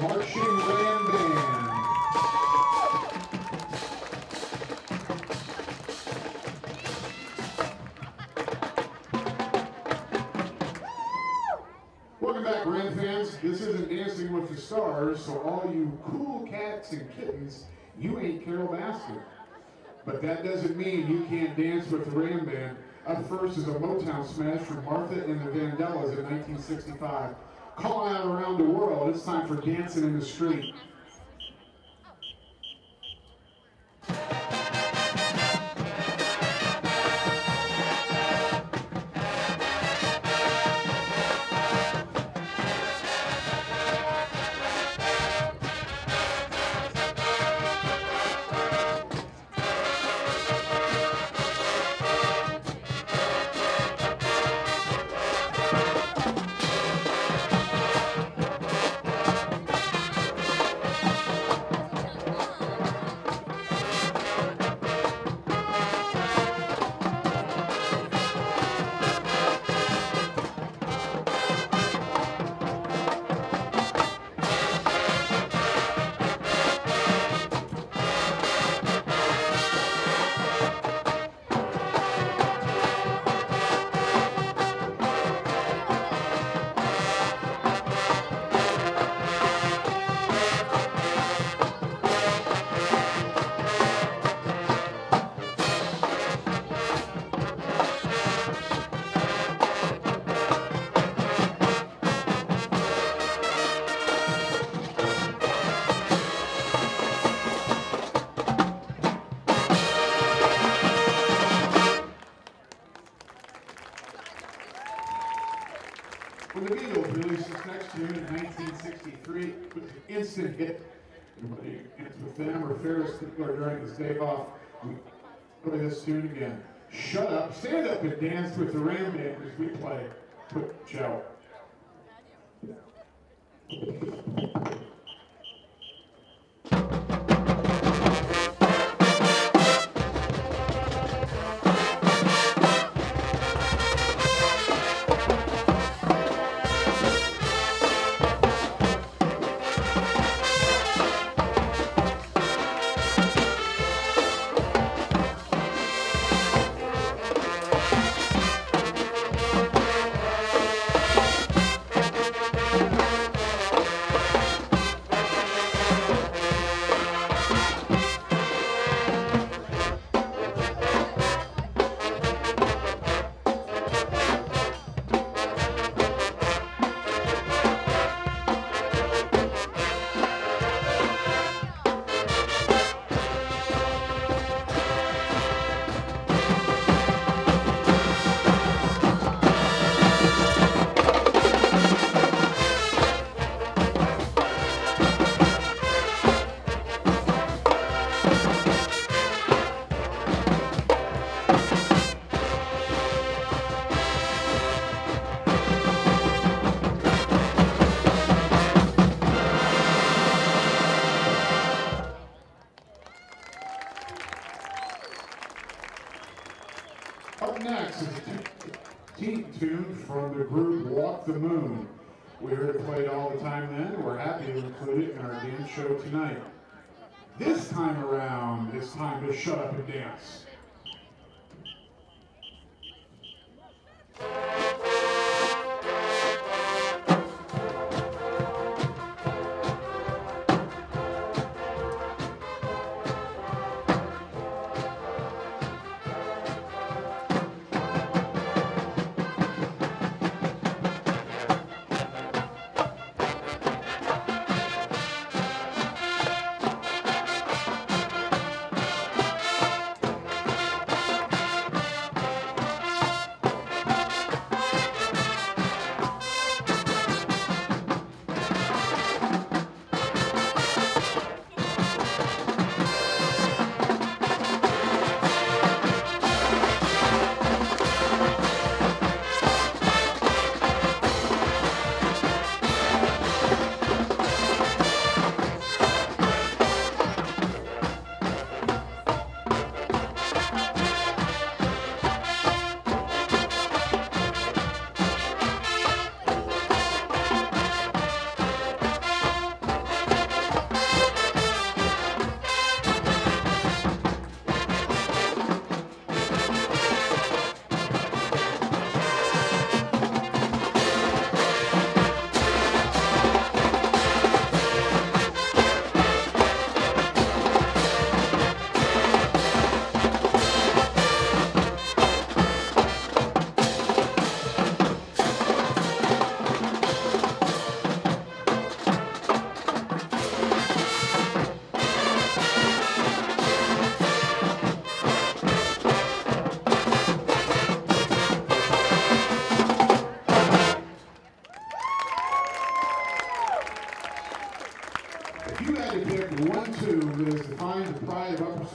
Marching Band. Welcome back, Ram fans. This isn't Dancing with the Stars, so all you cool cats and kittens, you ain't Carole Baskin. But that doesn't mean you can't dance with the Ram Band. Up first is a Motown smash from Martha and the Vandellas in 1965. Calling out around the world, it's time for Dancing in the Street. Tune in 1963, it was an instant hit. Everybody dance with them or Ferris Bueller during his day off. We play this tune again. Shut up, stand up and dance with the Ram as we play Quick Show. We heard it played all the time then, and we're happy to include it in our dance show tonight. This time around, it's time to shut up and dance.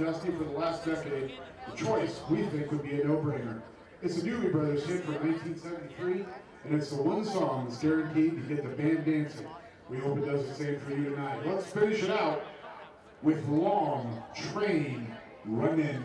Of for the last decade, the choice we think would be a no-brainer. It's a Doobie Brothers hit from 1973, and it's the one song that's guaranteed to get the band dancing. We hope it does the same for you tonight. Let's finish it out with Long Train Running.